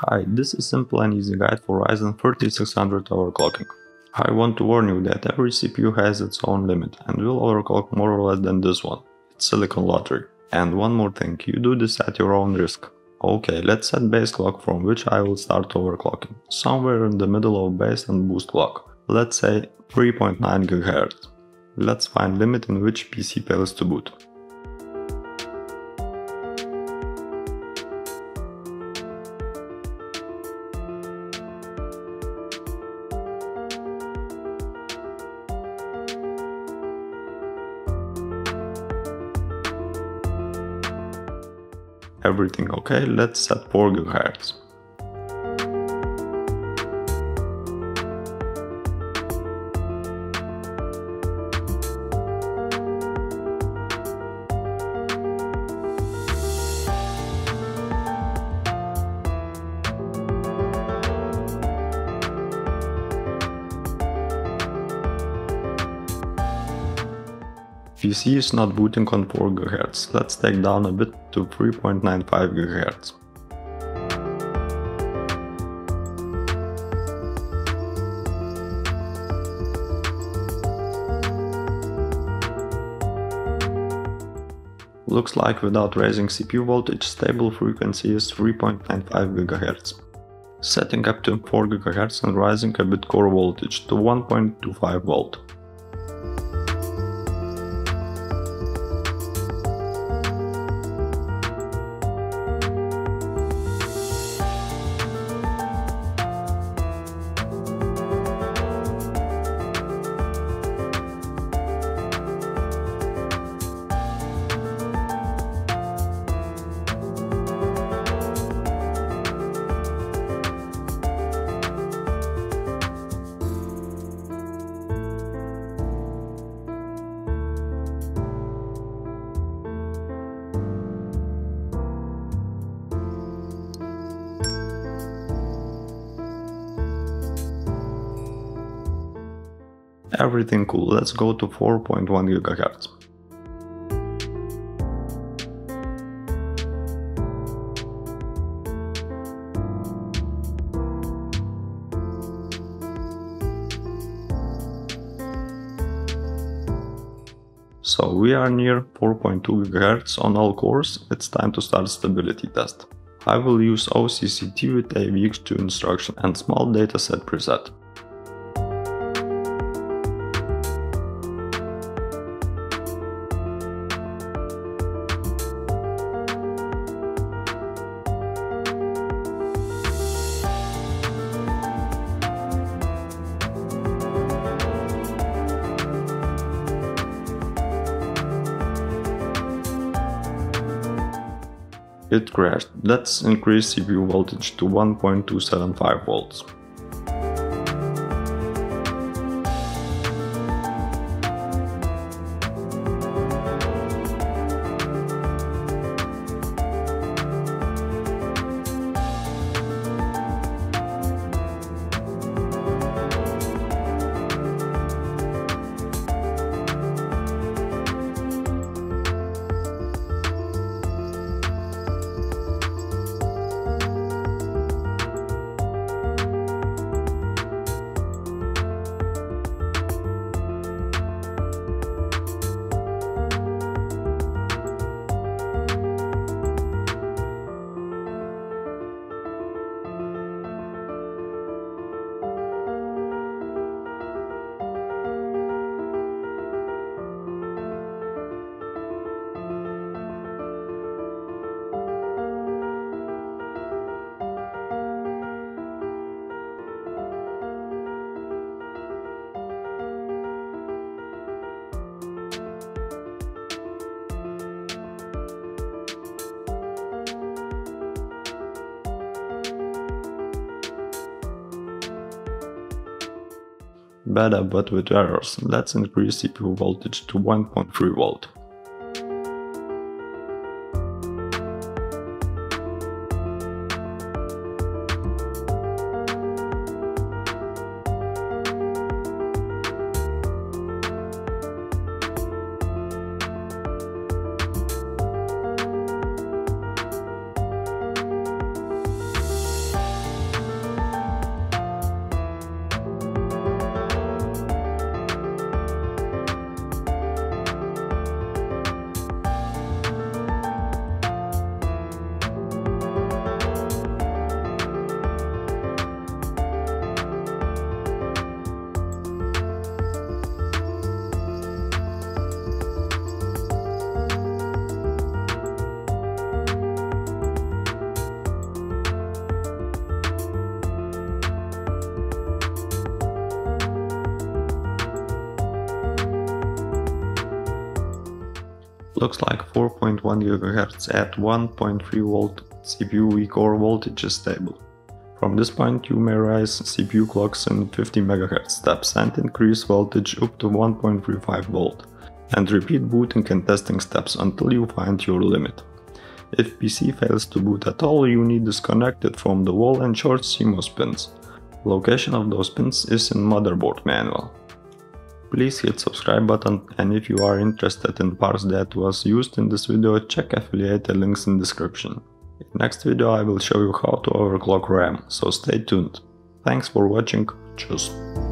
Hi, this is simple and easy guide for Ryzen 3600 overclocking. I want to warn you that every CPU has its own limit and will overclock more or less than this one. It's silicon lottery. And one more thing, you do this at your own risk. Okay, let's set base clock from which I will start overclocking. Somewhere in the middle of base and boost clock. Let's say 3.9 GHz. Let's find limit in which PC fails to boot. Everything okay, let's set 4 GHz. PC is not booting on 4 GHz, let's take down a bit to 3.95 GHz. Looks like without raising CPU voltage, stable frequency is 3.95 GHz. Setting up to 4 GHz and rising a bit core voltage to 1.25 volt. Everything cool, let's go to 4.1 GHz. So we are near 4.2 GHz on all cores, it's time to start stability test. I will use OCCT with AVX2 instruction and small dataset preset. It crashed. Let's increase CPU voltage to 1.275 volts. Better but with errors. Let's increase CPU voltage to 1.3 volt. Looks like 4.1 GHz at 1.3 volt CPU V-core voltage is stable. From this point you may raise CPU clocks in 50 MHz steps and increase voltage up to 1.35 volt, and repeat booting and testing steps until you find your limit. If PC fails to boot at all, you need to disconnect it from the wall and short CMOS pins. Location of those pins is in motherboard manual. Please hit subscribe button and if you are interested in parts that was used in this video, check affiliated links in description. In next video I will show you how to overclock RAM, so stay tuned. Thanks for watching, tschüss.